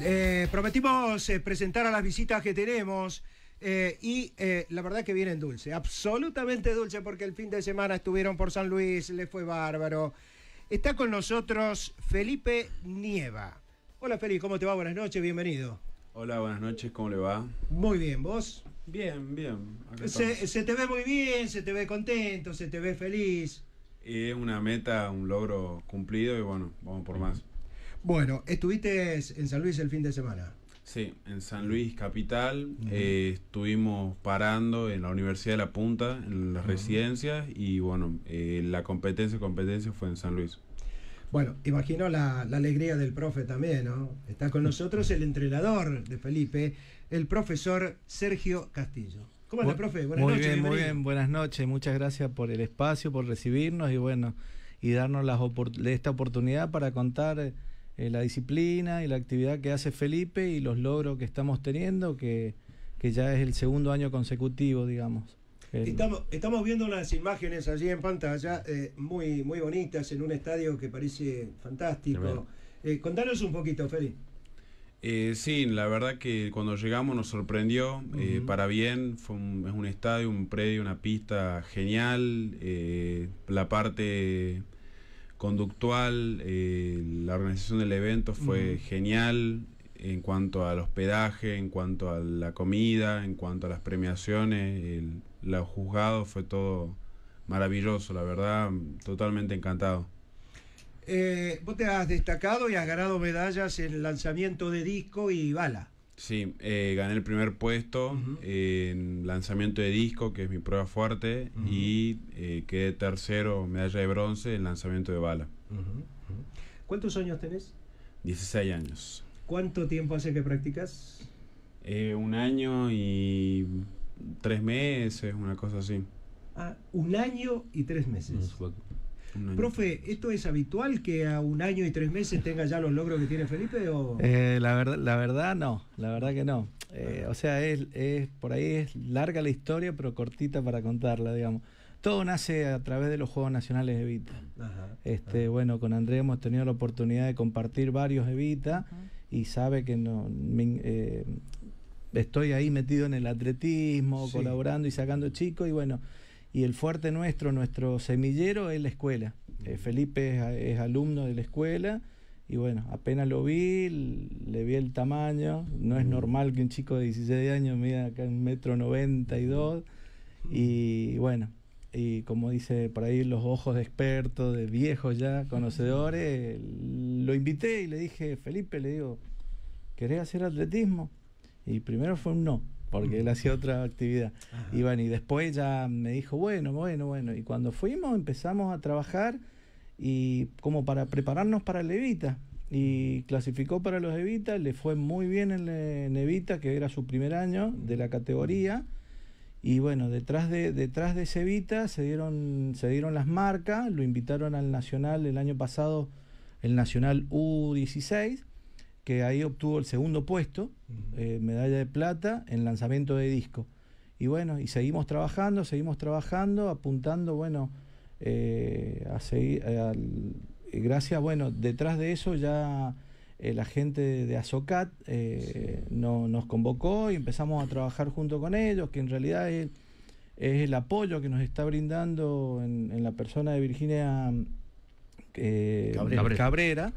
Eh, prometimos eh, presentar a las visitas que tenemos eh, y la verdad que vienen dulce, absolutamente dulce porque el fin de semana estuvieron por San Luis, le fue bárbaro. Está con nosotros Felipe Nieva. Hola Felipe, ¿cómo te va? Buenas noches, bienvenido. Hola, buenas noches, ¿cómo le va? Muy bien, ¿vos? Bien, bien. Se, se te ve muy bien, se te ve contento, se te ve feliz. Y es una meta, un logro cumplido y bueno, vamos por más. Bueno, estuviste en San Luis el fin de semana. Sí, en San Luis Capital eh, estuvimos parando en la Universidad de La Punta, en las residencias y bueno, eh, la competencia, competencia fue en San Luis. Bueno, imagino la, la alegría del profe también, ¿no? Está con nosotros el entrenador de Felipe, el profesor Sergio Castillo. ¿Cómo anda, Bu- profe? Buenas muy noches. bien, muy bien, buenas noches. Muchas gracias por el espacio, por recibirnos y bueno, y darnos las opor- esta oportunidad para contar eh, la disciplina y la actividad que hace Felipe y los logros que estamos teniendo, que, que ya es el segundo año consecutivo, digamos. El- Estamos, estamos viendo unas imágenes allí en pantalla eh, muy, muy bonitas en un estadio que parece fantástico. Eh, contanos un poquito, Feli. Eh, sí, la verdad que cuando llegamos nos sorprendió, eh, para bien, fue un- es un estadio, un predio, una pista genial, eh, la parte conductual, eh, la organización del evento fue genial en cuanto al hospedaje, en cuanto a la comida, en cuanto a las premiaciones, el, los juzgados, fue todo maravilloso, la verdad, totalmente encantado. Eh, vos te has destacado y has ganado medallas en lanzamiento de disco y bala. Sí, eh, gané el primer puesto en lanzamiento de disco, que es mi prueba fuerte, y quedé tercero, medalla de bronce en lanzamiento de bala. ¿Cuántos años tenés? 16 años. ¿Cuánto tiempo hace que practicas? Eh, un año y tres meses, una cosa así. Ah, un año y tres meses. Un año. Profe, ¿esto es habitual que a un año y tres meses tenga ya los logros que tiene Felipe? O... Eh, la, verdad, la verdad no, la verdad que no. Eh, o sea, es, es por ahí es larga la historia, pero cortita para contarla, digamos. Todo nace a través de los Juegos Nacionales de Evita. Ajá. Este, bueno, con Andrés hemos tenido la oportunidad de compartir varios Evita y sabe que no me- eh, estoy ahí metido en el atletismo, Sí. colaborando y sacando chicos y bueno, y el fuerte nuestro, nuestro semillero es la escuela. Eh. Felipe es, es alumno de la escuela y bueno, apenas lo vi, le vi el tamaño, no es normal que un chico de 16 años mida acá un metro noventa y dos y bueno, y como dice por ahí los ojos de expertos, de viejos ya, conocedores, lo invité y le dije, Felipe, le digo, ¿querés hacer atletismo? Y primero fue un no, porque él hacía otra actividad. Ajá. Y bueno, y después ya me dijo, bueno, bueno, bueno. Y cuando fuimos empezamos a trabajar y como para prepararnos para el Evita. Y clasificó para los Evita, le fue muy bien en, en Evita, que era su primer año de la categoría. Y bueno, detrás de, detrás de ese Evita se dieron, se dieron las marcas, lo invitaron al Nacional el año pasado, el Nacional U16, que ahí obtuvo el segundo puesto, eh, medalla de plata en lanzamiento de disco. Y bueno, y seguimos trabajando, seguimos trabajando, apuntando, bueno, eh, a seguir, eh, al- gracias, bueno, detrás de eso ya eh, la gente de Azocat eh, no- nos convocó y empezamos a trabajar junto con ellos, que en realidad es, es el apoyo que nos está brindando en, en la persona de Virginia eh, Cabrera. Cabrera.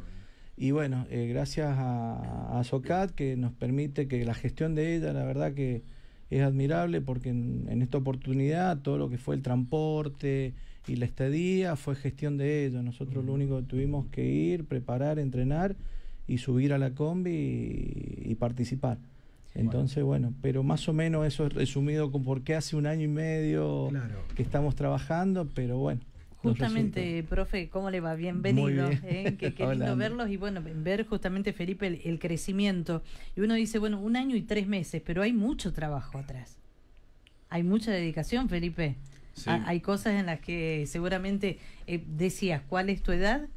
Y bueno, eh, gracias a, a SOCAT que nos permite que la gestión de ella, la verdad que es admirable porque en, en esta oportunidad todo lo que fue el transporte y la estadía fue gestión de ellos. Nosotros lo único que tuvimos que ir, preparar, entrenar y subir a la combi y, y participar. Entonces, bueno, pero más o menos eso es resumido con por qué hace un año y medio Claro. que estamos trabajando, pero bueno. Justamente, profe, ¿cómo le va? Bienvenido. Bien. ¿eh? Qué, qué lindo verlos y bueno, ver justamente, Felipe, el, el crecimiento. Y uno dice, bueno, un año y tres meses, pero hay mucho trabajo atrás. Hay mucha dedicación, Felipe. Sí. Ha- Hay cosas en las que seguramente eh, decías, ¿cuál es tu edad?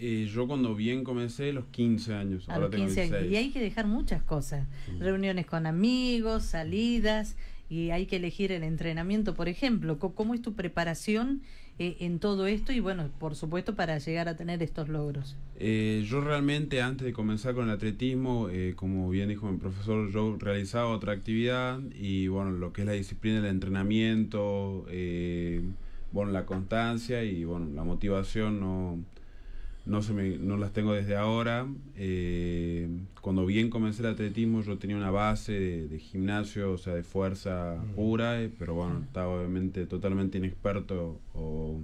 Eh, yo cuando bien comencé, los 15 años, A ahora los tengo 15 años. 16. Y hay que dejar muchas cosas. Reuniones con amigos, salidas. y hay que elegir el entrenamiento, por ejemplo. ¿Cómo es tu preparación eh, en todo esto y, bueno, por supuesto, para llegar a tener estos logros? Eh, yo realmente, antes de comenzar con el atletismo, como bien dijo mi profesor, yo realizaba otra actividad y, bueno, lo que es la disciplina del entrenamiento, bueno, la constancia y, bueno, la motivación no no, se me, no las tengo desde ahora. Eh, cuando bien comencé el atletismo yo tenía una base de, gimnasio, o sea, de fuerza pura, eh, pero bueno, estaba obviamente totalmente inexperto o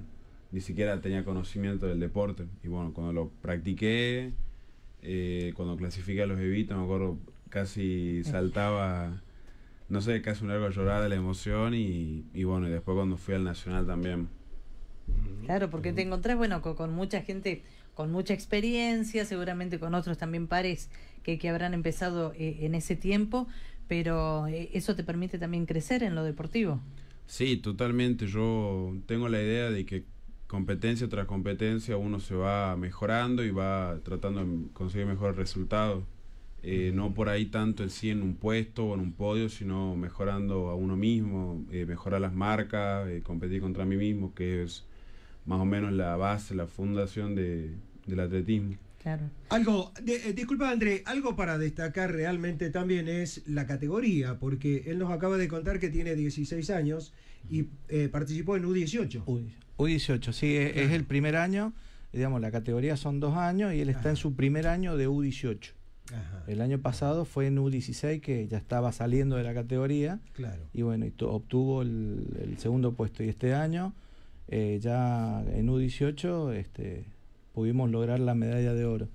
ni siquiera tenía conocimiento del deporte. Y bueno, cuando lo practiqué, eh, cuando clasifiqué a los evitas, me acuerdo, casi saltaba, no sé, casi un largo a llorar de la emoción y, y bueno, y después cuando fui al Nacional también. Claro, porque te encontrás, bueno, con mucha gente con mucha experiencia, seguramente con otros también pares que, que habrán empezado eh, en ese tiempo, pero eh, eso te permite también crecer en lo deportivo. Sí, totalmente. Yo tengo la idea de que competencia tras competencia uno se va mejorando y va tratando de conseguir mejores resultados. Eh, no por ahí tanto el sí en un puesto o en un podio, sino mejorando a uno mismo, mejorar las marcas, competir contra mí mismo, que es más o menos la base, la fundación de, del atletismo. Claro. Algo, eh, disculpa André, algo para destacar realmente también es la categoría, porque él nos acaba de contar que tiene 16 años y eh, participó en U18. U, 18 sí, es, el primer año, digamos, la categoría son dos años y él está en su primer año de U18. El año pasado fue en U16 que ya estaba saliendo de la categoría. Claro. Y bueno, obtuvo el segundo puesto. Y este año eh, ya en U18 este, pudimos lograr la medalla de oro.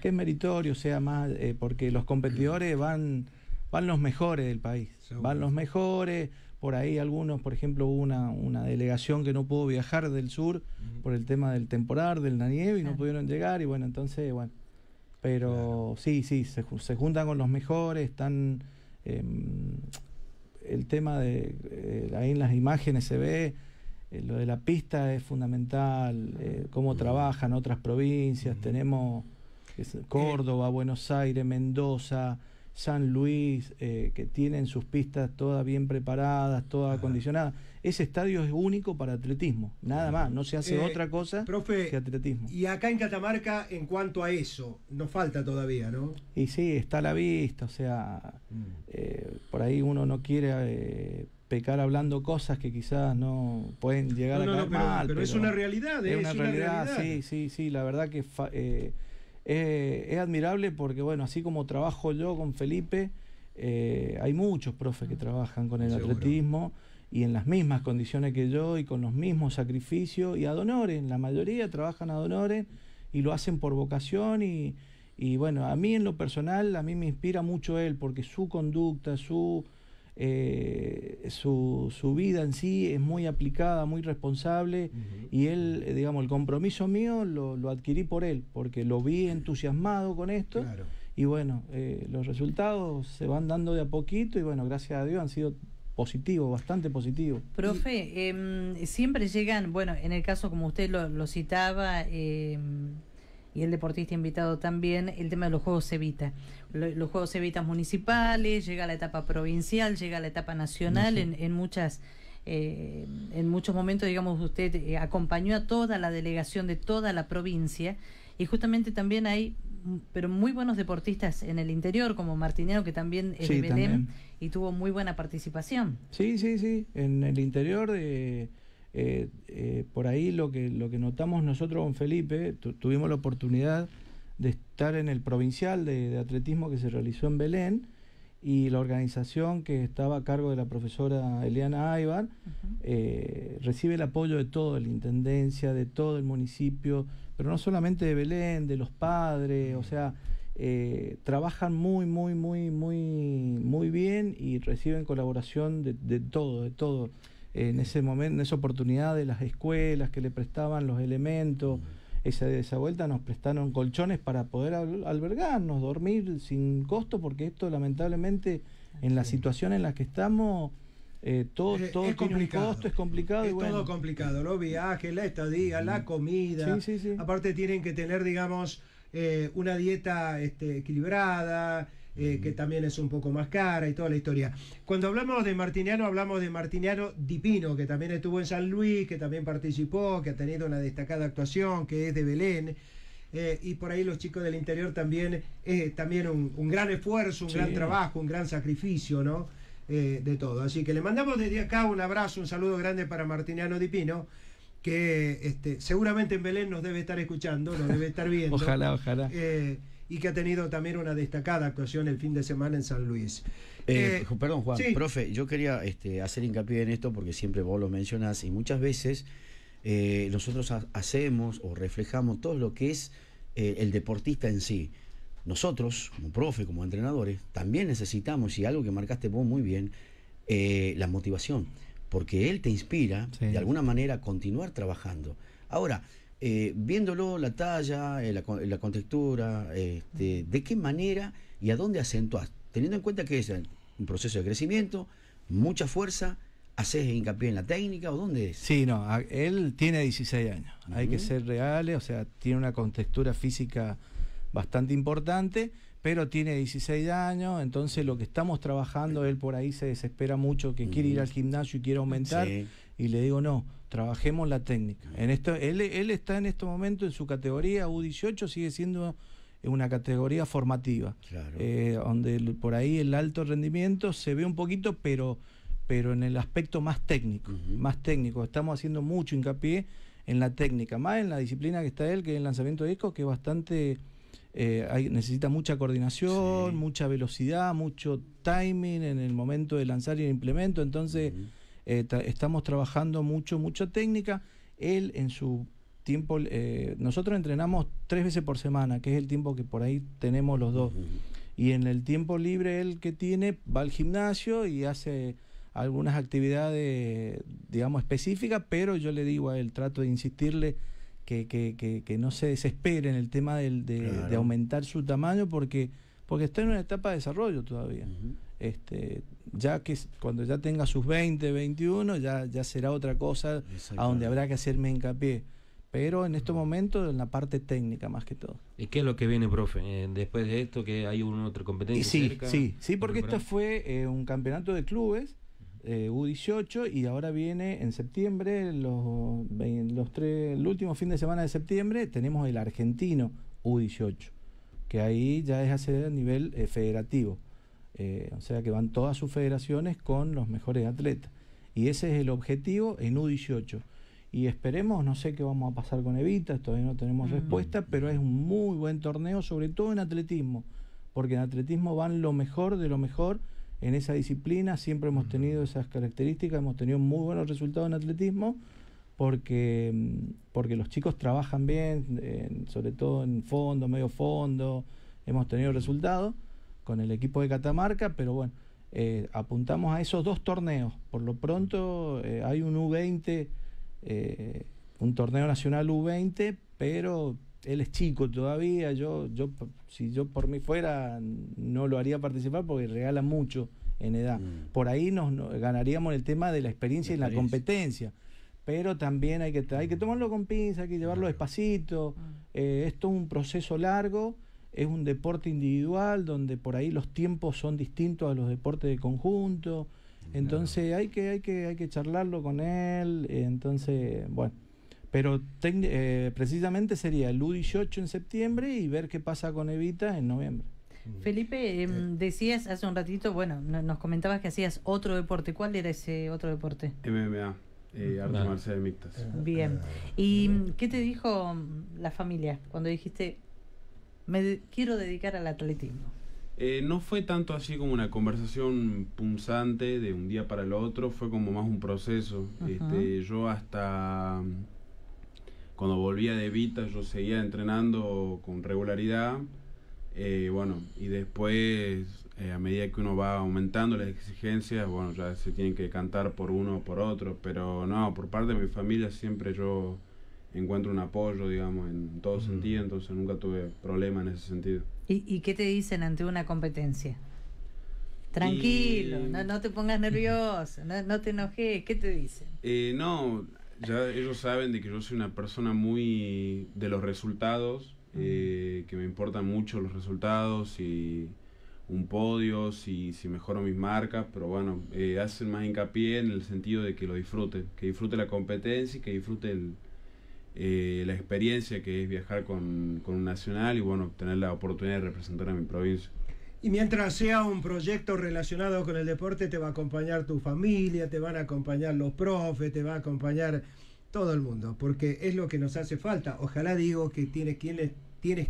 Que es meritorio, sea más, eh, porque los competidores van, van los mejores del país. Van los mejores, por ahí algunos, por ejemplo, hubo una, una delegación que no pudo viajar del sur por el tema del temporal, del la nieve, y no pudieron llegar, y bueno, entonces, bueno. Pero sí, sí, se, se, juntan con los mejores, están... Em, el tema de... Eh, ahí en las imágenes se ve eh, lo de la pista es fundamental, eh, cómo trabajan otras provincias, tenemos Córdoba, Buenos Aires, Mendoza, San Luis, eh, que tienen sus pistas todas bien preparadas, todas acondicionadas. Ese estadio es único para atletismo, nada más, no se hace otra cosa que atletismo. Y acá en Catamarca, en cuanto a eso, nos falta todavía, ¿no? Y sí, está a la vista, o sea, por ahí uno no quiere pecar hablando cosas que quizás no pueden llegar a caer mal. Pero, es una realidad, es, una, realidad, sí, sí, sí, la verdad que eh, es admirable porque, bueno, así como trabajo yo con Felipe, eh, hay muchos profes que trabajan con el atletismo y en las mismas condiciones que yo y con los mismos sacrificios y a donores, la mayoría trabajan a donores y lo hacen por vocación y, y bueno, a mí en lo personal, a mí me inspira mucho él porque su conducta, su eh, su, su, vida en sí es muy aplicada, muy responsable y él, eh, digamos, el compromiso mío lo, lo, adquirí por él, porque lo vi entusiasmado con esto y bueno, eh, los resultados se van dando de a poquito y bueno, gracias a Dios han sido positivos, bastante positivos. Profe, em, siempre llegan, bueno, en el caso como usted lo, lo citaba, eh, y el deportista invitado también, el tema de los Juegos Evita. Los Juegos Evitas municipales, llega a la etapa provincial, llega a la etapa nacional en, en muchas... Eh, en muchos momentos, digamos, usted eh, acompañó a toda la delegación de toda la provincia y justamente también hay, mm, pero muy buenos deportistas en el interior, como Martiniano, que también es de Belén y tuvo muy buena participación. Sí, sí, sí, en el interior de eh, eh, por ahí lo que, lo que notamos nosotros con Felipe, tuvimos la oportunidad de estar en el provincial de, atletismo que se realizó en Belén y la organización que estaba a cargo de la profesora Eliana Aybar eh, recibe el apoyo de toda la intendencia, de todo el municipio, pero no solamente de Belén, de los padres, o sea, trabajan muy, muy, muy, muy, muy bien y reciben colaboración de, de todo, de todo en ese momento, en esa oportunidad de las escuelas que le prestaban los elementos. Esa, esa vuelta nos prestaron colchones para poder albergarnos, dormir sin costo, porque esto lamentablemente en la situación en la que estamos, eh, todo, todo es tiene un costo, es complicado. Es todo complicado, los viajes, la estadía, la comida. Aparte tienen que tener, digamos, eh, una dieta este, equilibrada, eh, que también es un poco más cara y toda la historia. Cuando hablamos de Martiniano, hablamos de Martiniano Dipino, que también estuvo en San Luis, que también participó, que ha tenido una destacada actuación, que es de Belén. Eh, y por ahí los chicos del interior también, es también un, un gran esfuerzo, un Sí. gran trabajo, un gran sacrificio, ¿no? Eh, de todo. Así que le mandamos desde acá un abrazo, un saludo grande para Martiniano Dipino, que este, seguramente en Belén nos debe estar escuchando, nos debe estar viendo. Ojalá, ojalá. Y que ha tenido también una destacada actuación el fin de semana en San Luis. Eh, Eh, perdón, Juan, sí. profe, yo quería este, hacer hincapié en esto porque siempre vos lo mencionas y muchas veces eh, nosotros ha- hacemos o reflejamos todo lo que es eh, el deportista en sí. Nosotros, como profe, como entrenadores, también necesitamos, y algo que marcaste vos muy bien, eh, la motivación, porque él te inspira Sí. de alguna manera a continuar trabajando. Ahora, eh, viéndolo, la talla, eh, la, la contextura, este, ¿de qué manera y a dónde acentuás? Teniendo en cuenta que es un proceso de crecimiento, mucha fuerza, ¿haces hincapié en la técnica o dónde es? Sí, no, él tiene 16 años. Hay que ser reales, o sea, tiene una contextura física bastante importante, pero tiene 16 años, entonces lo que estamos trabajando, él por ahí se desespera mucho, que quiere ir al gimnasio y quiere aumentar, Sí. Y le digo, no, trabajemos la técnica. En esto, él, él está en este momento en su categoría U18, sigue siendo una categoría formativa. Claro. Eh, donde el- por ahí el alto rendimiento se ve un poquito, pero, pero en el aspecto más técnico, más técnico. Estamos haciendo mucho hincapié en la técnica, más en la disciplina que está él, que es el lanzamiento de discos, que es bastante, eh, hay- necesita mucha coordinación, Sí. mucha velocidad, mucho timing en el momento de lanzar y el implemento. Entonces. Eh, ta- estamos trabajando mucho, mucha técnica. Él en su tiempo, eh, nosotros entrenamos tres veces por semana, que es el tiempo que por ahí tenemos los dos. Y en el tiempo libre él que tiene va al gimnasio y hace algunas actividades, digamos, específicas, pero yo le digo a él, trato de insistirle que, que, que, que no se desespere en el tema del- de, Claro. de aumentar su tamaño porque, porque está en una etapa de desarrollo todavía. Este, ya que cuando ya tenga sus 20, 21, ya, ya será otra cosa a donde habrá que hacerme hincapié. Pero en estos momentos en la parte técnica más que todo. ¿Y qué es lo que viene, profe? Eh, después de esto, que hay una otra Y competencia sí, cerca? sí, sí, porque ¿Por esto fue eh, un campeonato de clubes eh, U18 y ahora viene en septiembre, los tres, el último fin de semana de septiembre, tenemos el argentino U18, que ahí ya es a nivel eh, federativo. Eh, o sea que van todas sus federaciones con los mejores atletas. Y ese es el objetivo en U18. Y esperemos, no sé qué vamos a pasar con Evita, todavía no tenemos Mm. respuesta, pero es un muy buen torneo, sobre todo en atletismo, porque en atletismo van lo mejor de lo mejor en esa disciplina, siempre hemos tenido esas características, hemos tenido muy buenos resultados en atletismo, porque, mm, porque los chicos trabajan bien, en- sobre todo en fondo, medio fondo, hemos tenido resultados con el equipo de Catamarca, pero bueno, eh, apuntamos a esos dos torneos. Por lo pronto eh, hay un U20, eh, un torneo nacional U20, pero él es chico todavía. Yo, yo, si yo por mí fuera, no lo haría participar porque regala mucho en edad. Mm. Por ahí nos, nos ganaríamos el tema de la experiencia La y la competencia. Pero también hay que, hay que tomarlo con pinza, hay que llevarlo despacito. Eh, esto es un proceso largo, es un deporte individual donde por ahí los tiempos son distintos a los deportes de conjunto. Entonces hay que, hay que, hay que charlarlo con él. eh, Entonces, bueno. Pero eh, precisamente sería el U18 en septiembre y ver qué pasa con Evita en noviembre. Felipe, em, decías hace un ratito, bueno, no- nos comentabas que hacías otro deporte. ¿Cuál era ese otro deporte? MMA, eh, artes Ah. marciales mixtas. Bien. ¿Y mm, qué te dijo la familia cuando dijiste, me de- quiero dedicar al atletismo? Eh, no fue tanto así como una conversación punzante de un día para el otro, fue como más un proceso. Este, yo hasta mm, cuando volvía de Vita, yo seguía entrenando con regularidad. eh, bueno, y después, eh, a medida que uno va aumentando las exigencias, bueno, ya se tienen que cantar por uno o por otro. Pero no, por parte de mi familia siempre yo encuentro un apoyo, digamos, en todo sentido, entonces nunca tuve problema en ese sentido. ¿Y, y qué te dicen ante una competencia? Tranquilo, Y- no, no te pongas nervioso, no, no te enojes, ¿qué te dicen? Eh, no, ya ellos saben de que yo soy una persona muy de los resultados eh, que me importan mucho los resultados y un podio, si, si mejoro mis marcas, pero bueno, eh, hacen más hincapié en el sentido de que lo disfrute, que disfrute la competencia y que disfrute el, eh, la experiencia que es viajar con, con un nacional y bueno, tener la oportunidad de representar a mi provincia. Y mientras sea un proyecto relacionado con el deporte, te va a acompañar tu familia, te van a acompañar los profes, te va a acompañar todo el mundo, porque es lo que nos hace falta. Ojalá digo que tienes, quienes, tienes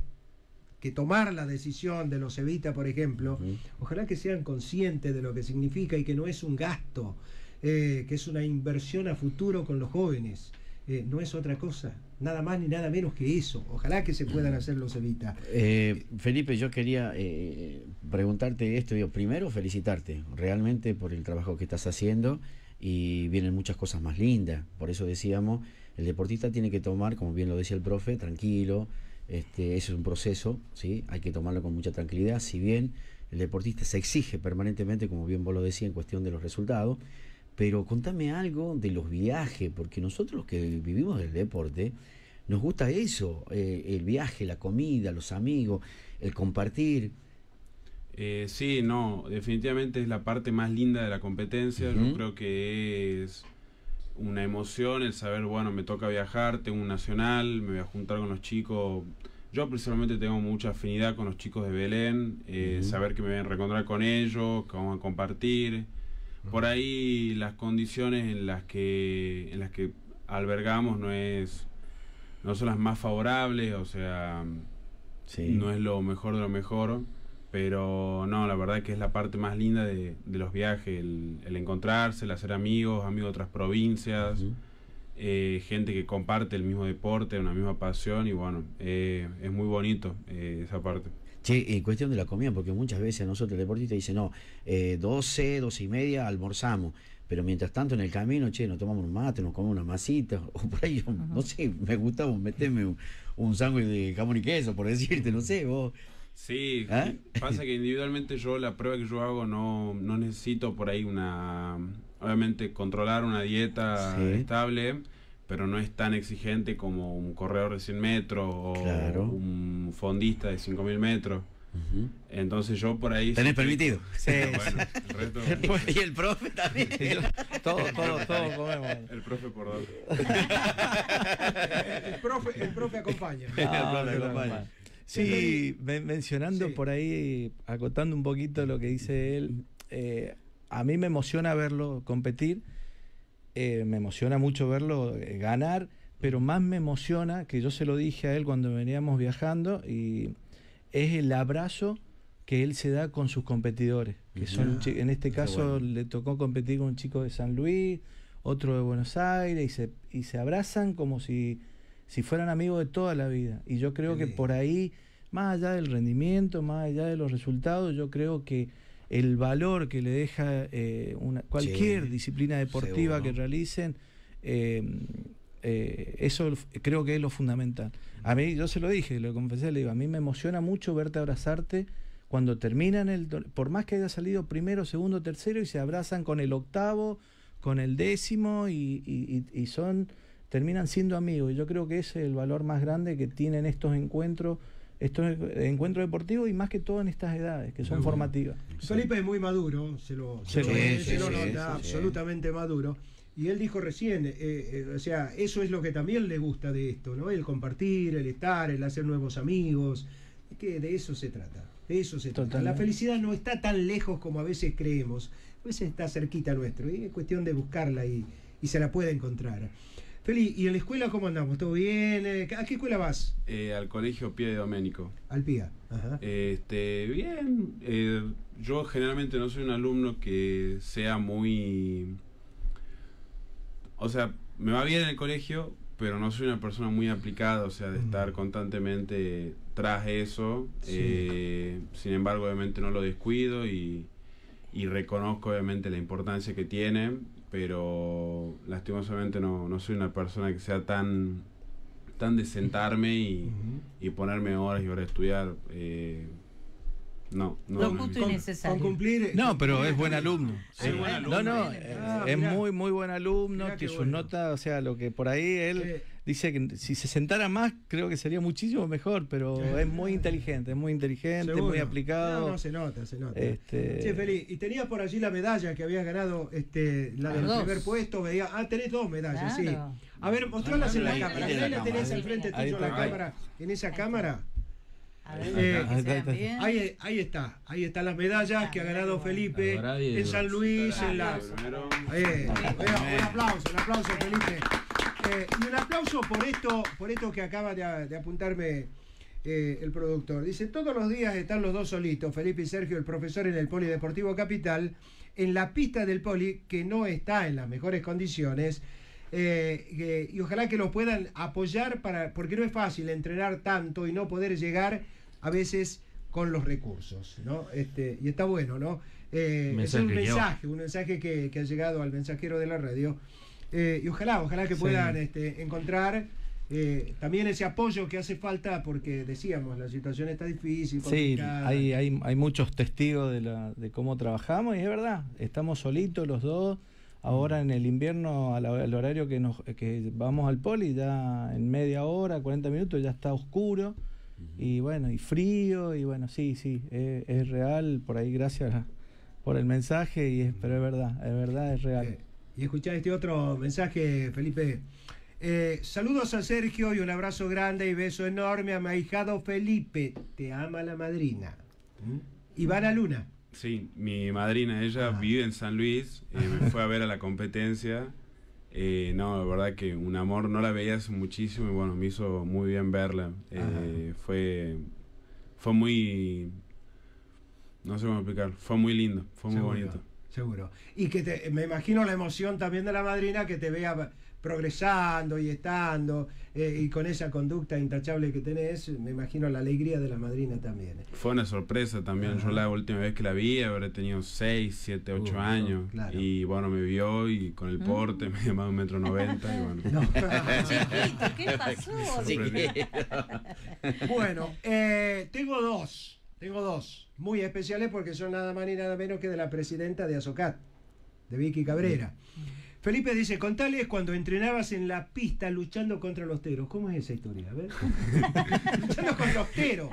que tomar la decisión de los Evita, por ejemplo, ojalá que sean conscientes de lo que significa y que no es un gasto, eh, que es una inversión a futuro con los jóvenes. Eh, no es otra cosa, nada más ni nada menos que eso. Ojalá que se puedan hacer los Evita. Eh, Felipe, yo quería eh, preguntarte esto. Digo, primero, felicitarte realmente por el trabajo que estás haciendo y vienen muchas cosas más lindas. Por eso decíamos, el deportista tiene que tomar, como bien lo decía el profe, tranquilo. Este, eso es un proceso, ¿sí? hay que tomarlo con mucha tranquilidad. Si bien el deportista se exige permanentemente, como bien vos lo decías, en cuestión de los resultados, pero contame algo de los viajes, porque nosotros los que vivimos del deporte, nos gusta eso, eh, el viaje, la comida, los amigos, el compartir. Eh, sí, no, definitivamente es la parte más linda de la competencia. Yo creo que es una emoción el saber, bueno, me toca viajar, tengo un nacional, me voy a juntar con los chicos. Yo personalmente tengo mucha afinidad con los chicos de Belén, eh, saber que me voy a reencontrar con ellos, que vamos a compartir. Por ahí las condiciones en las que en las que albergamos no es no son las más favorables, o sea, Sí. no es lo mejor de lo mejor, pero no, la verdad que es la parte más linda de, de los viajes, el, el encontrarse, el hacer amigos, amigos de otras provincias, eh, gente que comparte el mismo deporte, una misma pasión y bueno, eh, es muy bonito eh, esa parte. Che, en cuestión de la comida, porque muchas veces a nosotros el deportista dice, no, eh, 12, 12 y media almorzamos, pero mientras tanto en el camino, che, nos tomamos un mate, nos comemos una masita, o por ahí, yo, no sé, me gusta meterme un, un sándwich de jamón y queso, por decirte, no sé, vos. Sí, ¿Eh? pasa que individualmente yo la prueba que yo hago no, no necesito por ahí una, obviamente controlar una dieta Sí. estable, pero no es tan exigente como un corredor de 100 metros o Claro. un fondista de 5000 metros. Entonces yo por ahí... ¿Tenés sí- permitido? Sí, Bueno, el resto... y el profe también. todos, todos, todos comemos. El profe por dos. El profe, el profe acompaña. El Ah, profe acompaña. normal. Sí, men- mencionando Sí. por ahí, acotando un poquito lo que dice él, eh, a mí me emociona verlo competir, eh, me emociona mucho verlo eh, ganar, pero más me emociona, que yo se lo dije a él cuando veníamos viajando, y es el abrazo que él se da con sus competidores, que son, en este caso bueno. le tocó competir con un chico de San Luis, otro de Buenos Aires, y se, y se abrazan como si, si fueran amigos de toda la vida. Y yo creo que por ahí, más allá del rendimiento, más allá de los resultados, yo creo que el valor que le deja eh, una, cualquier Sí, disciplina deportiva seguro. que realicen, eh, eh, eso creo que es lo fundamental. A mí, yo se lo dije, lo confesé, le digo, a mí me emociona mucho verte abrazarte cuando terminan el, por más que haya salido primero, segundo, tercero, y se abrazan con el octavo, con el décimo, y, y- y- y son, terminan siendo amigos. Y yo creo que ese es el valor más grande que tienen estos encuentros, estos en- encuentros deportivos, y más que todo en estas edades, que son Muy bueno. formativas. Felipe es muy maduro, se lo, se Sí, lo ve, sí, se lo sí, nota, sí, sí. absolutamente maduro. Y él dijo recién, eh, eh, o sea, eso es lo que también le gusta de esto, ¿no? El compartir, el estar, el hacer nuevos amigos. Es que de eso se trata. De eso se trata. La felicidad no está tan lejos como a veces creemos. A veces está cerquita nuestro. Y es cuestión de buscarla y, y se la puede encontrar. Feli, ¿y en la escuela cómo andamos? ¿Todo bien? Eh, ¿A qué escuela vas? Eh, al colegio Pie de Doménico. Al PIA. Ajá. Este, bien. eh, yo generalmente no soy un alumno que sea muy. O sea, me va bien en el colegio, pero no soy una persona muy aplicada, o sea, de estar constantemente tras eso. Sí. Eh, sin embargo, obviamente no lo descuido y, y reconozco obviamente la importancia que tiene, pero lastimosamente no, no soy una persona que sea tan, tan de sentarme y, y ponerme horas y horas a estudiar. eh, no, no. Lo no. justo y Con- necesario. con cumplir, No, pero es buen alumno. Sí, buen alumno. No, no, Ah, eh, es mirá. muy, muy buen alumno, que sus bueno. notas, o sea, lo que por ahí él, Eh, dice que si se sentara más, creo que sería muchísimo mejor, pero es muy inteligente, es muy inteligente, muy Seguro. aplicado. No, no, se nota, se nota. Este- Che, Feli, y tenías por allí la medalla que habías ganado, este, la Las del primer puesto. Veía, ah, tenés dos medallas, Claro. sí. A ver, mostralas en la cámara. ahí la tenés cámara. al frente Ahí tuyo la cámara. En esa cámara. A ver, Eh, ahí. Ahí, está, ahí están las medallas que ha ganado Felipe en San. Luis, en la... Vea, un aplauso, un aplauso, Felipe. Eh, y un aplauso por esto, por esto que acaba de, de apuntarme eh, el productor. Dice, todos los días están los dos solitos, Felipe y Sergio, el profesor en el Polideportivo Capital, en la pista del Poli, que no está en las mejores condiciones. eh, y ojalá que los puedan apoyar para porque no es fácil entrenar tanto y no poder llegar a veces con los recursos, ¿no? Este, y está bueno, ¿no? Eh, es un Mensaje un mensaje que, que ha llegado al mensajero de la radio. Eh, y ojalá, ojalá que Sí. puedan este, encontrar eh, también ese apoyo que hace falta, porque decíamos, la situación está difícil. Sí, hay, hay, hay muchos testigos de, la, de cómo trabajamos y es verdad, estamos solitos los dos. Ahora en el invierno, al, al horario que, nos, que vamos al poli, ya en media hora, 40 minutos, ya está oscuro. Y bueno, y frío, y bueno, sí, sí, es, es real. Por ahí, gracias por el mensaje, y es, pero es verdad, es verdad, es real. Y escuchá este otro mensaje, Felipe. Eh, saludos a Sergio y un abrazo grande y beso enorme a mi ahijado Felipe. Te ama la madrina. ¿Mm? Ivana Luna. Sí, mi madrina, ella Ah. vive en San Luis, eh, me fue a ver a la competencia. Eh, no, la verdad que un amor, no la veía hace muchísimo y bueno, me hizo muy bien verla. Eh, fue, fue muy, no sé cómo explicar, fue muy lindo, fue muy Seguro, bonito. Seguro. Y que te, me imagino la emoción también de la madrina que te vea progresando y estando eh, y con esa conducta intachable que tenés, me imagino la alegría de la madrina también. eh. Fue una sorpresa también. Yo la última vez que la vi habré tenido 6, 7, 8 Uh, años. claro. Y bueno, me vio y con el porte me llamaba un metro noventa y bueno. No. Chiquito, ¿qué pasó? Bueno, eh, tengo dos, tengo dos, muy especiales porque son nada más ni nada menos que de la presidenta de Azocat, de Vicky Cabrera. Felipe dice, contales cuando entrenabas en la pista luchando contra los teros. ¿Cómo es esa historia? A ver. luchando con los teros.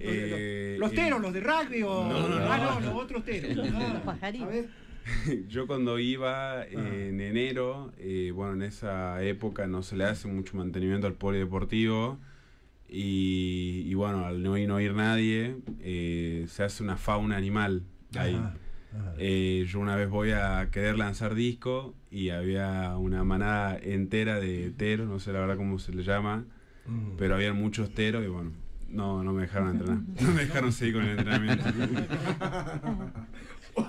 Eh, los el- teros, los de rugby o... No, no, ah, no. no, los otros teros. Ah, Los pajaritos. A ver. Yo cuando iba Ah. eh, en enero, eh, bueno, en esa época no se le hace mucho mantenimiento al polideportivo y, y bueno, al no ir, no ir nadie, eh, se hace una fauna animal ahí. Ajá, ajá. Eh, yo una vez voy a querer lanzar disco y había una manada entera de teros, no sé la verdad cómo se le llama, Mm. pero había muchos teros y bueno, no, no me dejaron entrenar, no me dejaron seguir con el entrenamiento.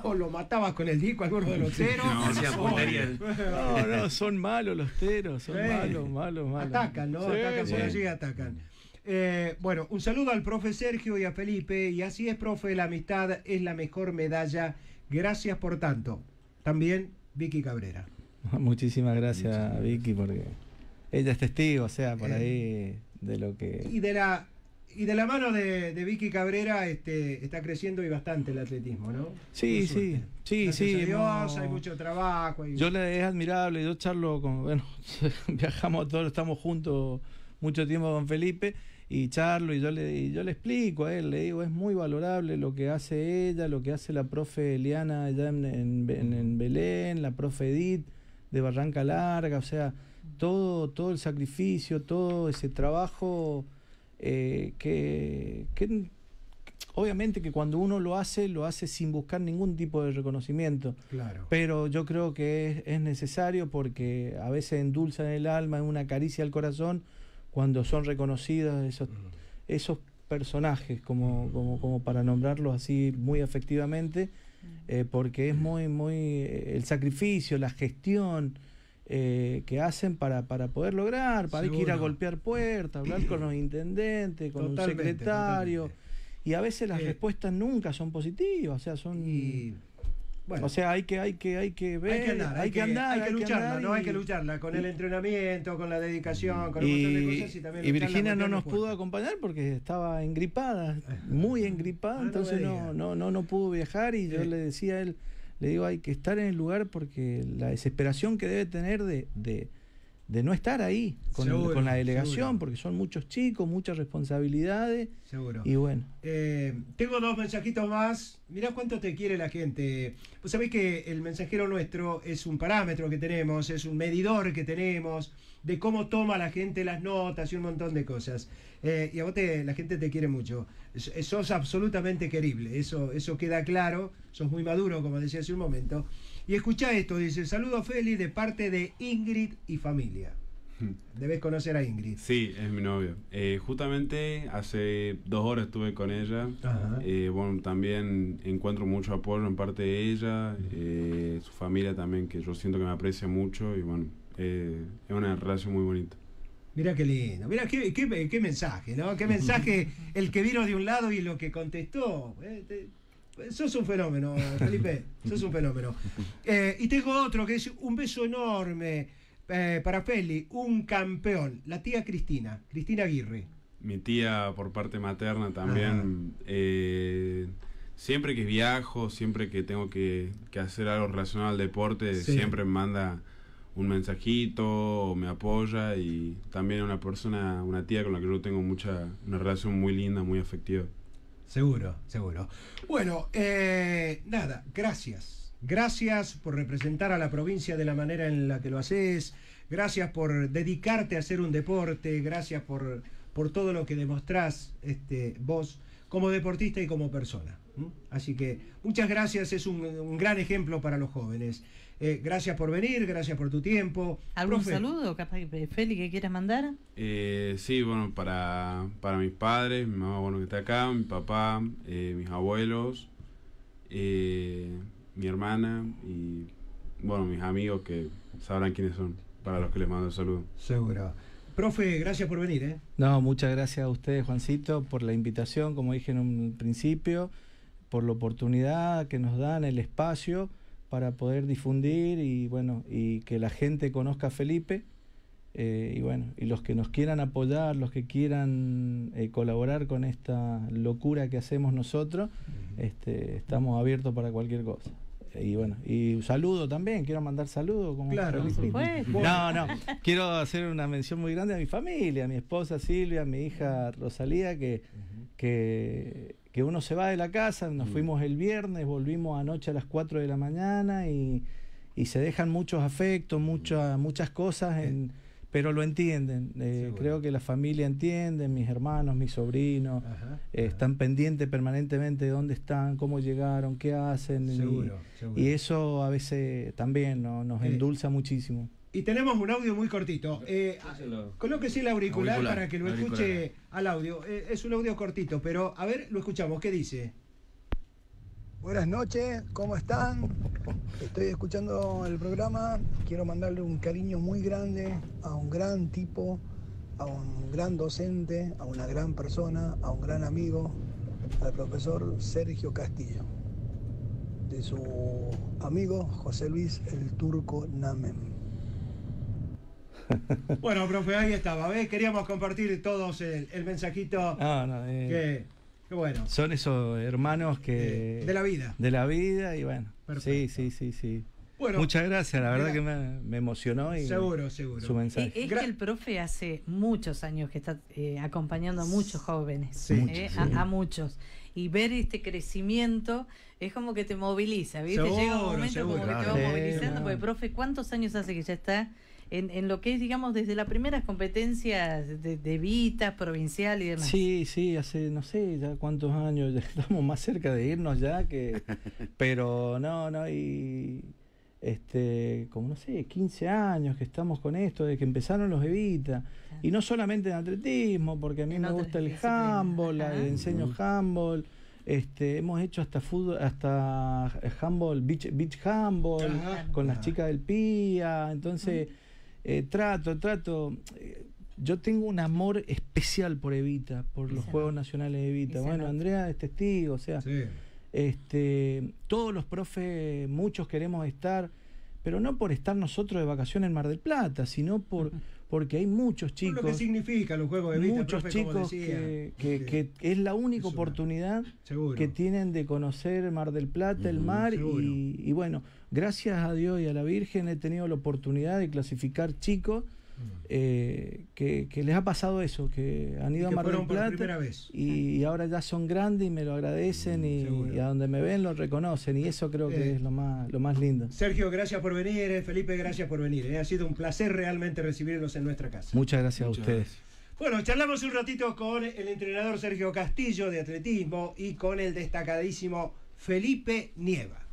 O lo matabas con el disco alguno de los teros. No, hacían o- puntería. No, no, son malos los teros, son malos, malos, malos. Atacan, ¿no? Sí, atacan por sí. allí, atacan. Eh, bueno, un saludo al profe Sergio y a Felipe. Y así es, profe, la amistad es la mejor medalla. Gracias por tanto. También Vicky Cabrera. Muchísimas gracias, Vicky, porque ella es testigo, o sea, por Eh. ahí de lo que... Y de la, y de la mano de, de Vicky Cabrera este, está creciendo y bastante el atletismo, ¿no? Sí, sí, sí, Gracias sí, a Dios, hemos- hay mucho trabajo. hay- Yo le es admirable, yo charlo con, bueno, viajamos todos, estamos juntos mucho tiempo con Felipe y charlo y yo le y yo le explico a él, le digo, es muy valorable lo que hace ella, lo que hace la profe Eliana allá en, en- en- en Belén, la profe Edith de Barranca Larga, o sea, todo, todo el sacrificio, todo ese trabajo eh, que, que obviamente que cuando uno lo hace, lo hace sin buscar ningún tipo de reconocimiento. Claro. Pero yo creo que es, es necesario porque a veces endulzan el alma, es una caricia al corazón cuando son reconocidas esos, esos personajes, como, como, como para nombrarlos así muy afectivamente, eh, porque es muy, muy eh, el sacrificio, la gestión eh, que hacen para, para poder lograr, para hay que ir a Seguro. golpear puertas, hablar con los intendentes, con Totalmente, un secretario. totalmente. Y a veces las Eh, respuestas nunca son positivas, o sea, son... Y bueno, O sea, hay que, hay que, hay que ver, hay que andar, hay, que, andar, hay que lucharla, andar ¿no? Hay y- que lucharla con el entrenamiento, con la dedicación, con un montón de Y, cosas y también y Virginia no nos pudo acompañar porque estaba engripada, muy engripada, Ah, entonces no, no, no, no pudo viajar y yo le decía a él, le digo, hay que estar en el lugar porque la desesperación que debe tener de, de, de no estar ahí con, Seguro, con la delegación, seguro. porque son muchos chicos, muchas responsabilidades. Seguro. Y bueno, Eh, tengo dos mensajitos más. Mirá cuánto te quiere la gente. Vos sabés que el mensajero nuestro es un parámetro que tenemos, es un medidor que tenemos de cómo toma la gente las notas y un montón de cosas. Eh, y a vos te- la gente te quiere mucho. S- Sos absolutamente querible, eso, eso queda claro. Sos muy maduro, como decía hace un momento. Y escucha esto, dice, saludo Feli de parte de Ingrid y familia. Debes conocer a Ingrid. Sí, es mi novia. Eh, justamente hace dos horas estuve con ella. Eh, bueno, también encuentro mucho apoyo en parte de ella, eh, su familia también, que yo siento que me aprecia mucho y bueno, eh, es una relación muy bonita. Mira qué lindo, mira qué, qué- qué mensaje, ¿no? Qué mensaje el que vino de un lado y lo que contestó. Eh, te- sos un fenómeno, Felipe, sos un fenómeno. Eh, y tengo otro que es un beso enorme eh, para Feli, un campeón, la tía Cristina, Cristina Aguirre. Mi tía por parte materna también, siempre que viajo, siempre que tengo que, que hacer algo relacionado al deporte, Sí. siempre me manda un mensajito me apoya y también una persona, una tía con la que yo tengo mucha, una relación muy linda, muy afectiva. Seguro, seguro. Bueno, eh, nada, gracias. Gracias por representar a la provincia de la manera en la que lo haces. Gracias por dedicarte a hacer un deporte. Gracias por, por todo lo que demostrás este, vos como deportista y como persona. Así que muchas gracias, es un, un gran ejemplo para los jóvenes. Eh, gracias por venir, gracias por tu tiempo. ¿Algún Profe, saludo, capaz que Feli, que quieras mandar? Eh, sí, bueno, para, para mis padres, mi mamá, bueno, que está acá, mi papá, eh, mis abuelos, eh, mi hermana y, bueno, mis amigos que sabrán quiénes son, para los que les mando un saludo. Seguro. Profe, gracias por venir. ¿eh? no, muchas gracias a ustedes, Juancito, por la invitación, como dije en un principio, por la oportunidad que nos dan, el espacio para poder difundir y bueno, y que la gente conozca a Felipe. eh, y bueno, y los que nos quieran apoyar, los que quieran eh, colaborar con esta locura que hacemos nosotros, este, estamos abiertos para cualquier cosa. Y bueno, y un saludo también, quiero mandar saludos. Como Claro. Por supuesto. No, no, quiero hacer una mención muy grande a mi familia, a mi esposa Silvia, a mi hija Rosalía, que, que, que uno se va de la casa, nos fuimos el viernes, volvimos anoche a las 4 de la mañana y, y se dejan muchos afectos, muchas muchas cosas, en, pero lo entienden. Eh, creo que la familia entiende, mis hermanos, mis sobrinos, Ajá. eh, están pendientes permanentemente de dónde están, cómo llegaron, qué hacen. y- Seguro, seguro. y eso a veces también ¿no? nos Eh, endulza muchísimo. Y tenemos un audio muy cortito. Eh, Dáselo. colóquese el auricular, Auricular, para que lo auricular. escuche al audio. Eh, es un audio cortito, pero a ver, lo escuchamos. ¿Qué dice? Buenas noches, ¿cómo están? Estoy escuchando el programa. Quiero mandarle un cariño muy grande a un gran tipo, a un gran docente, a una gran persona, a un gran amigo, al profesor Sergio Castillo, de su amigo José Luis el Turco Namen. Bueno, profe, ahí estaba. ¿ves? Queríamos compartir todos el, el mensajito. No, no, eh, que, bueno. son esos hermanos que... De la vida. de la vida y bueno. Perfecto. Sí, sí, sí, sí. Bueno, Muchas gracias, la verdad mira, que me, me emocionó y seguro, seguro. su mensaje. Eh, Es que el profe hace muchos años que está eh, acompañando a muchos jóvenes, Sí. eh, Muchos, a, sí. a muchos. Y ver este crecimiento es como que te moviliza, ¿viste? Llega un momento seguro. como que te va movilizando, porque profe, ¿cuántos años hace que ya está en, en lo que es, digamos, desde las primeras competencias de, de Vita, provincial y demás? Sí, sí, hace no sé ya cuántos años, ya estamos más cerca de irnos ya que... Pero no, no, y este, como no sé, 15 años que estamos con esto, desde que empezaron los Evita. Y no solamente en atletismo, porque a mí En me gusta el handball, eh, enseño handball. Este, hemos hecho hasta fútbol, hasta handball, beach, beach handball, Ajá. con las chicas del PIA. Entonces, eh, trato, trato. eh, yo tengo un amor especial por Evita, por los Juegos. Nacionales de Evita. Bueno. Andrea es testigo, o sea, Sí. este, todos los profes, muchos queremos estar, pero no por estar nosotros de vacaciones en Mar del Plata, sino por porque hay muchos Por chicos, lo que significa los juegos de vista, muchos profe, como chicos decía. que, que- Sí, que es la única Es oportunidad seguro. que tienen de conocer Mar del Plata, el mar, y, y bueno, gracias a Dios y a la Virgen he tenido la oportunidad de clasificar chicos eh, que, que les ha pasado eso, que han Y ido que a Mar del Plata vez. y ahora ya son grandes y me lo agradecen y, seguro. y a donde me ven lo reconocen y eso creo Eh. que es lo más, lo más lindo. Sergio, gracias por venir. eh, Felipe, gracias por venir. eh. Ha sido un placer realmente recibirlos en nuestra casa. Muchas gracias Muchas a ustedes. Bueno, charlamos un ratito con el entrenador Sergio Castillo de atletismo y con el destacadísimo Felipe Nieva.